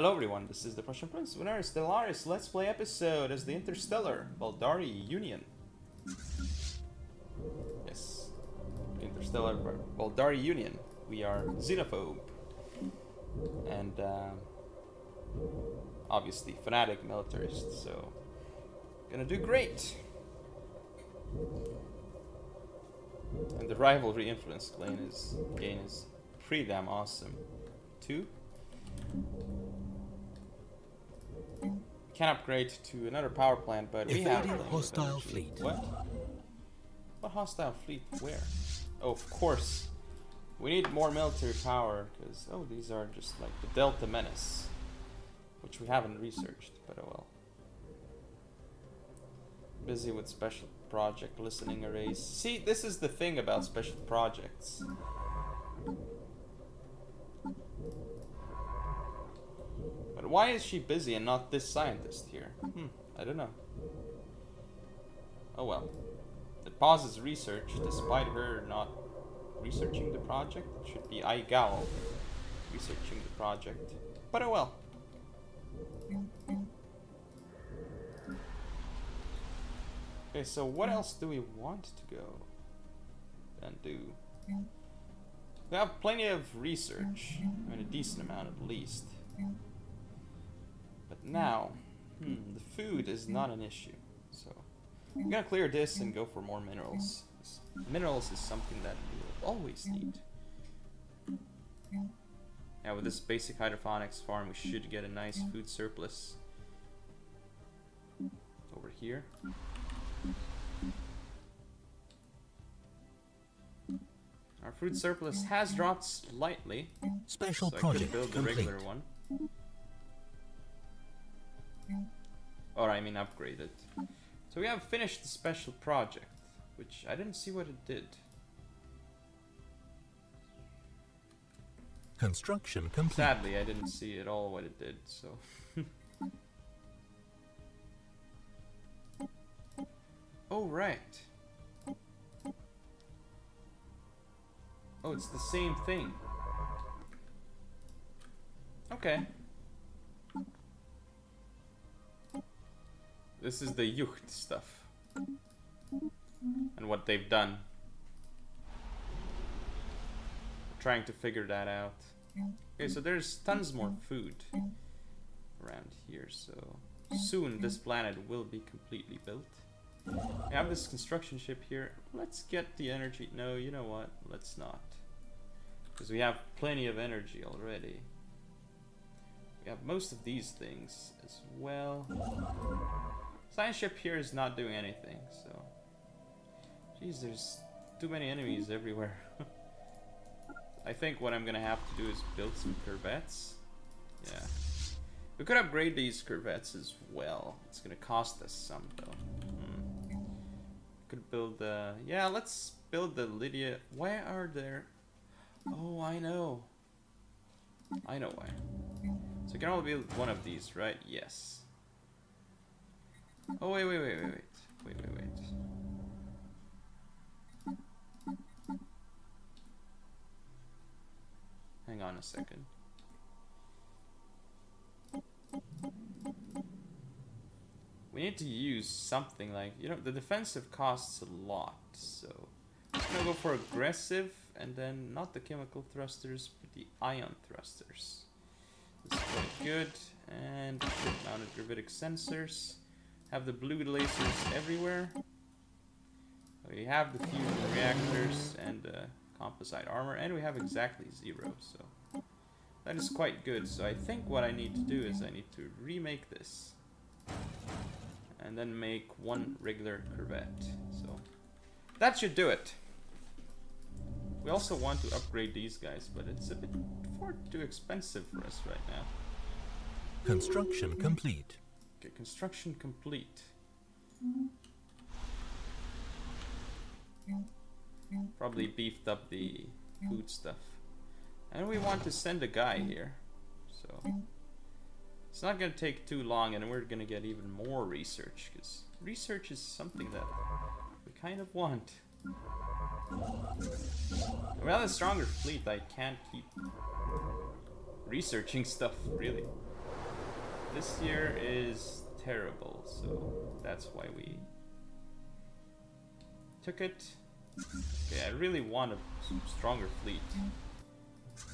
Hello everyone, this is the Prussian Prince with our Stellaris Let's Play episode as the Interstellar Valdari Union. Yes, Interstellar Valdari Union. We are xenophobe. And uh, obviously fanatic militarists, so gonna do great. And the rivalry influence gain is, gain is pretty damn awesome. Two. Can upgrade to another power plant, but we have Evading hostile fleet. What? What hostile fleet? Where? Oh, of course. We need more military power, because, oh, these are just like the Delta Menace. Which we haven't researched, but oh well. Busy with special project listening arrays. See, this is the thing about special projects. Why is she busy and not this scientist here? Hmm, I don't know. Oh well. It pauses research despite her not researching the project. It should be Aigal researching the project. But oh well. Okay, so what else do we want to go and do? We have plenty of research. I mean, a decent amount at least. But now, hmm, the food is not an issue. So, I'm gonna clear this and go for more minerals. Minerals is something that we will always need. Now with this basic hydroponics farm, we should get a nice food surplus over here. Our food surplus has dropped slightly, Special so I project could build the complete. regular one. Or I mean upgraded. So we have finished the special project, which I didn't see what it did. Construction complete. Sadly, I didn't see at all what it did, so... oh, right. Oh, it's the same thing. Okay. This is the Yuht stuff. And what they've done. Trying to figure that out. Okay, so there's tons more food around here, so soon this planet will be completely built. I have this construction ship here. Let's get the energy. No, you know what? Let's not. Because we have plenty of energy already. We have most of these things as well. Science ship here is not doing anything, so... Jeez, there's too many enemies everywhere. I think what I'm gonna have to do is build some corvettes. Yeah. We could upgrade these corvettes as well. It's gonna cost us some though. Hmm. Could build the... Yeah, let's build the Lydia... Why are there... Oh, I know. I know why. So you can only build one of these, right? Yes. Oh, wait, wait, wait, wait, wait. Wait, wait, wait. Hang on a second. We need to use something like, you know, the defensive costs a lot, so... I'm gonna go for aggressive, and then not the chemical thrusters, but the ion thrusters. This is quite good, and mounted gravitic sensors. Have the blue lasers everywhere. We have the fusion reactors and uh, composite armor, and we have exactly zero, so that is quite good. So I think what I need to do is I need to remake this, and then make one regular corvette. So that should do it. We also want to upgrade these guys, but it's a bit far too expensive for us right now. Construction complete. Okay, construction complete. Probably beefed up the food stuff. And we want to send a guy here. So it's not going to take too long and we're going to get even more research because research is something that we kind of want. Without a stronger fleet, I can't keep researching stuff, really. This year is terrible, so that's why we took it. Okay, I really want a stronger fleet.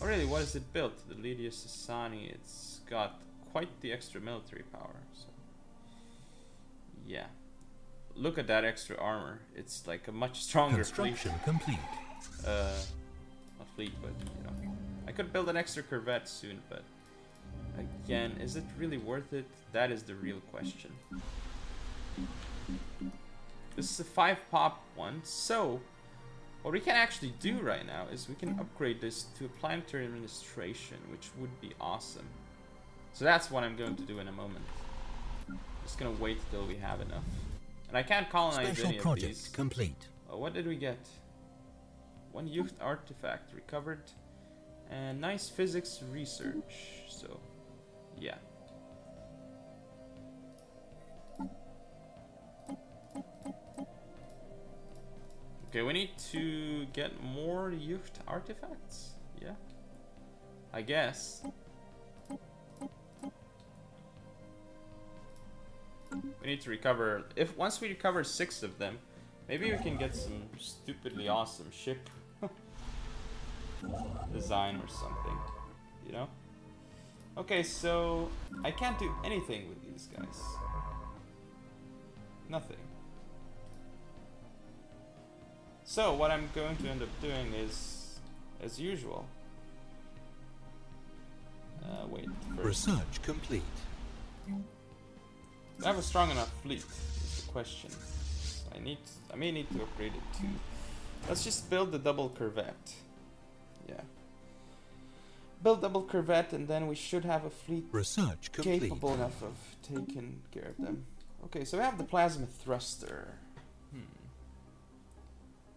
Oh really, what is it built? The Lydia Sasani, it's got quite the extra military power, so... Yeah. Look at that extra armor. It's like a much stronger fleet. Construction complete. Uh, not fleet, but, you know. I could build an extra Corvette soon, but... Again, is it really worth it? That is the real question. This is a 5 pop one, so... What we can actually do right now is we can upgrade this to a planetary administration, which would be awesome. So that's what I'm going to do in a moment. Just gonna wait till we have enough. And I can't colonize Special any of project these. complete. Oh, what did we get? One Yuht artifact recovered. And nice physics research. So, yeah. Okay, we need to get more Yuht artifacts. Yeah. I guess. We need to recover. If once we recover six of them, maybe we can get some stupidly awesome ship design or something. You know? Okay, so I can't do anything with these guys. Nothing. So what I'm going to end up doing is, as usual. Uh, wait. First. Research complete. Do I have a strong enough fleet? Is the question. I need. I may need to upgrade it too. Let's just build the double corvette. Yeah. Build double corvette, and then we should have a fleet Research complete. capable enough of taking care of them. Okay, so we have the plasma thruster. Hmm.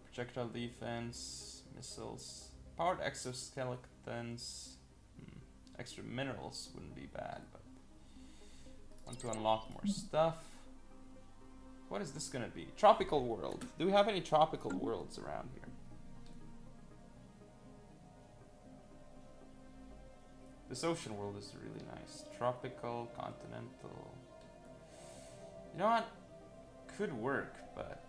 Projectile defense, missiles, powered exoskeletons. Hmm. Extra minerals wouldn't be bad, but want to unlock more stuff. What is this gonna be? Tropical world. Do we have any tropical worlds around here? This ocean world is really nice. Tropical, continental. You know what? Could work, but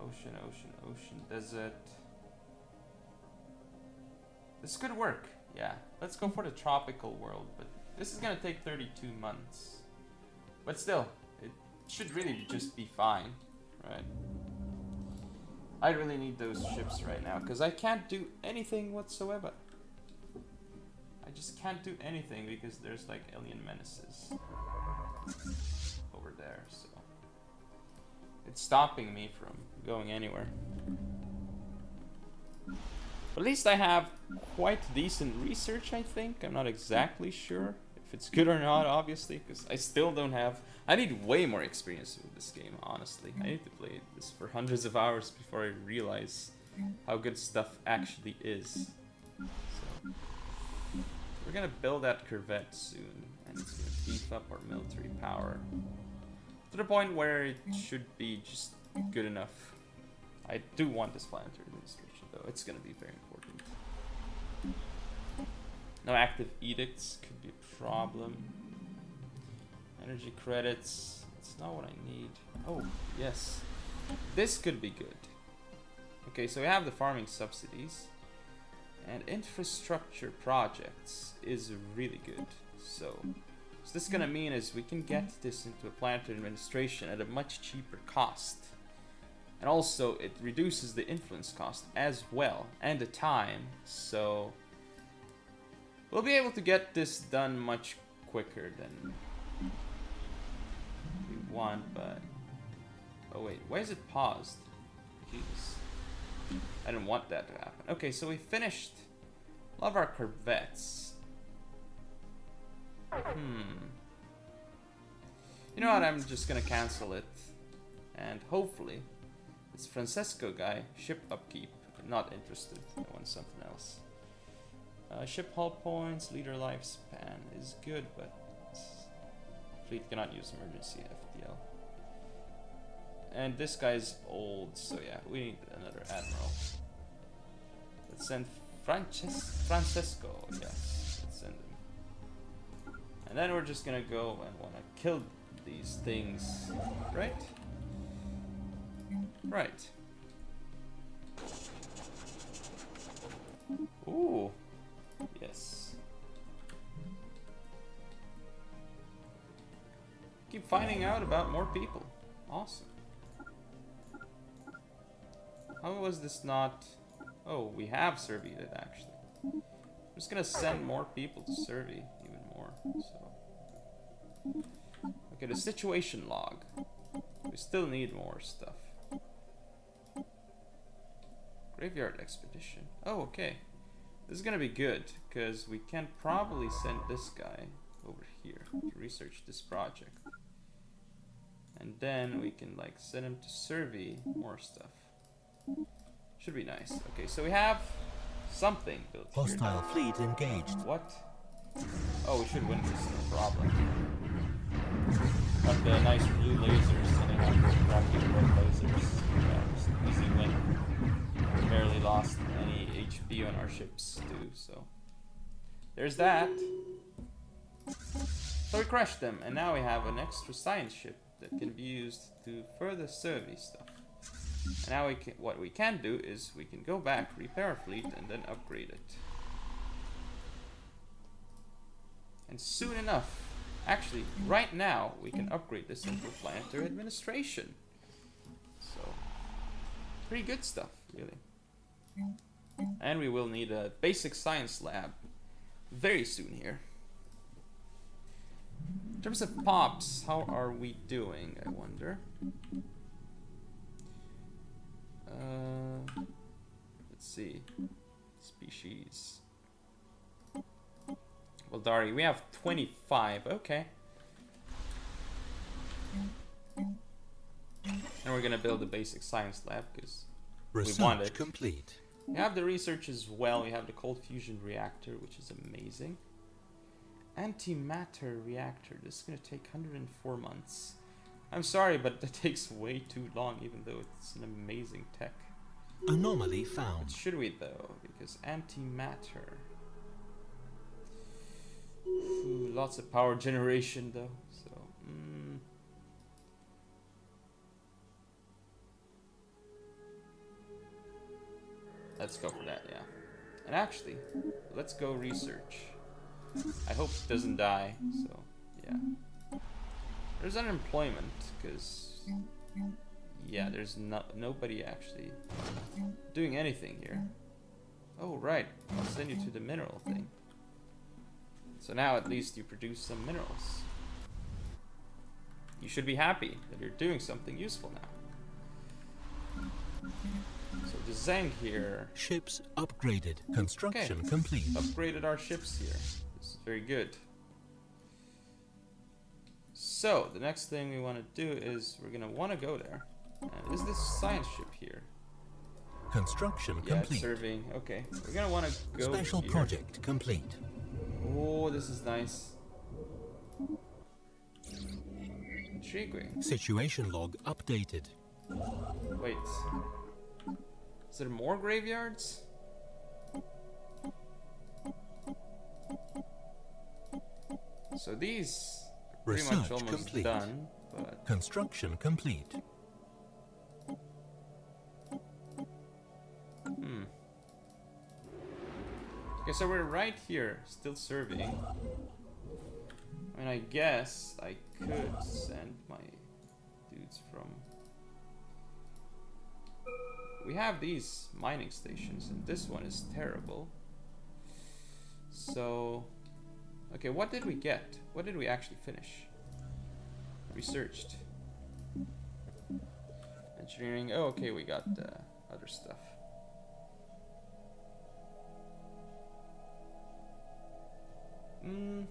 ocean, ocean, ocean, desert. This could work. Yeah, let's go for the tropical world, but this is gonna take 32 months. But still, it should really just be fine, right? I really need those ships right now, because I can't do anything whatsoever. I just can't do anything because there's like alien menaces over there, so it's stopping me from going anywhere. At least I have quite decent research, I think. I'm not exactly sure if it's good or not, obviously, because I still don't have. I need way more experience with this game, honestly. I need to play this for hundreds of hours before I realize how good stuff actually is. So, we're gonna build that Corvette soon, and it's gonna beef up our military power to the point where it should be just good enough. I do want this planetary administration, though. It's gonna be very important. No active edicts could be a problem. Energy credits. It's not what I need. Oh, yes. This could be good. Okay, so we have the farming subsidies. And infrastructure projects is really good. So, so this is gonna mean is we can get this into a planetary administration at a much cheaper cost. And also it reduces the influence cost as well and the time. So we'll be able to get this done much quicker than we want, but oh wait, why is it paused? Jesus. I didn't want that to happen. Okay, so we finished of our corvettes. Hmm. You know what? I'm just gonna cancel it, and hopefully, this Francesco guy, ship upkeep, not interested. I want something else. Uh, ship hull points, leader lifespan is good, but fleet cannot use emergency FTL. And this guy's old, so yeah, we need another admiral. Let's send Frances Francesco, yes, let's send him. And then we're just gonna go and wanna kill these things, right? Right. Ooh. Yes. Keep finding out about more people. Awesome. How was this not... Oh, we have surveyed it actually. I'm just gonna send more people to survey even more, so... Okay, the situation log. We still need more stuff. Graveyard expedition. Oh, okay. This is gonna be good, because we can probably send this guy over here to research this project. And then we can like send him to survey more stuff. Should be nice. Okay, so we have something built here. Hostile fleet engaged. What? Oh, we should win this, no problem. Got the nice blue lasers and then got the crappy red lasers. Yeah, just easy win. Barely lost any HP on our ships too, so. There's that. So we crashed them, and now we have an extra science ship that can be used to further survey stuff. And now we can, what we can do is we can go back, repair our fleet, and then upgrade it. And soon enough, actually, right now, we can upgrade this into planetary administration. So, pretty good stuff, really. And we will need a basic science lab very soon here. In terms of pops, how are we doing, I wonder? Uh, let's see. Species. Valdari, we have 25. Okay. And we're gonna build a basic science lab because we want it. complete. We have the research as well. We have the cold fusion reactor, which is amazing. Antimatter reactor. This is gonna take 104 months. I'm sorry, but that takes way too long, even though it's an amazing tech. Anomaly found. Should we though? Because antimatter. Ooh, lots of power generation though. So, mm. Let's go for that. Yeah. And actually, let's go research. I hope it doesn't die. So, yeah. There's unemployment because yeah, there's no nobody actually doing anything here. Oh right, I'll send you to the mineral thing. So now at least you produce some minerals. You should be happy that you're doing something useful now. So the Zang here Ships upgraded. Construction Okay. complete. upgraded our ships here. This is very good. So the next thing we want to do is we're gonna want to go there. And is this science ship here? Construction Yeah, complete. serving. Okay, we're gonna want to go Special here. project complete. Oh, this is nice. Intriguing. Situation log updated. Wait. Is there more graveyards? So these are pretty much Research almost complete. done, but Construction complete. hmm. Okay, so we're right here, still surveying. I mean, I guess I could send my dudes from. We have these mining stations, and this one is terrible. So, okay, what did we get? What did we actually finish? Researched. Engineering. Oh, okay, we got uh, other stuff. Mm,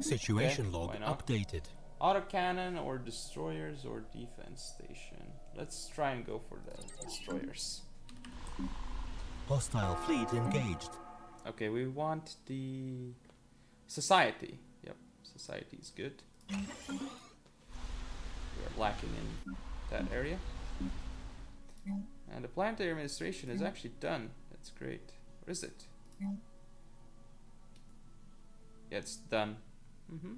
Situation Okay, log updated. Autocannon or destroyers or defense station. Let's try and go for the destroyers. Hostile fleet engaged. Okay, we want the society. Yep, society is good. We are lacking in that area. And the planetary administration is actually done. That's great. Where is it? Yeah, it's done. hmm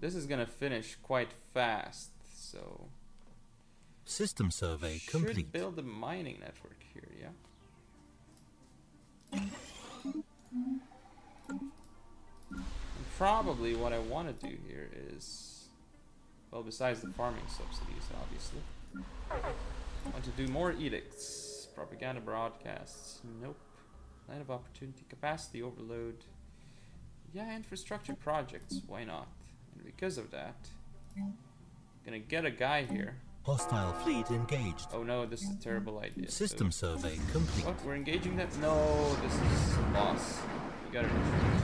This is gonna finish quite fast, so System survey should complete. build a mining network here. Yeah. And probably what I want to do here is, well, besides the farming subsidies, obviously, I want to do more edicts, propaganda broadcasts. Nope. Land of opportunity, capacity overload. Yeah, infrastructure projects. Why not? And because of that, I'm gonna get a guy here. Hostile fleet engaged. Oh no, this is a terrible idea. so- System survey complete. what? We're engaging them? No, this is a loss. We gotta retreat.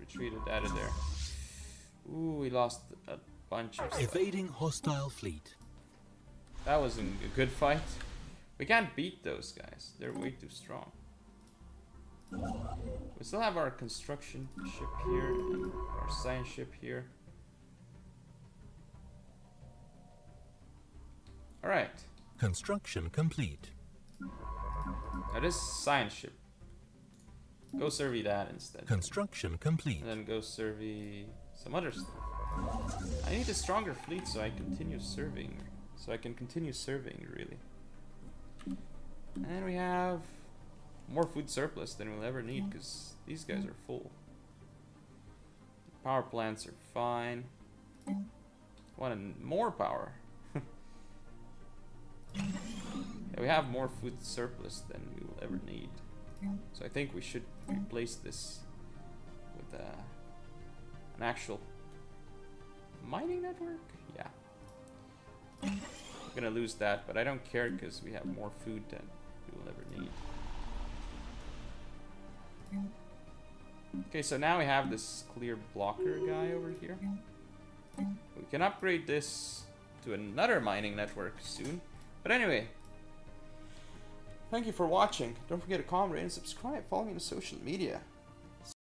Retreated out of there. Ooh, we lost a bunch of stuff. Evading hostile fleet. That wasn't a good fight. We can't beat those guys. They're way too strong. We still have our construction ship here and our science ship here. Alright. Construction complete. Now this science ship. Go survey that instead. Construction complete. And then go survey some other stuff. I need a stronger fleet so I continue surveying. So I can continue surveying really. And we have more food surplus than we'll ever need because these guys are full. Power plants are fine. Wanted more power. yeah, we have more food surplus than we will ever need. So I think we should replace this with uh, an actual mining network. Yeah. I'm gonna lose that, but I don't care because we have more food than we will ever need. Okay, so now we have this clear blocker guy over here. We can upgrade this to another mining network soon. But anyway, thank you for watching. Don't forget to comment, and subscribe. Follow me on social media.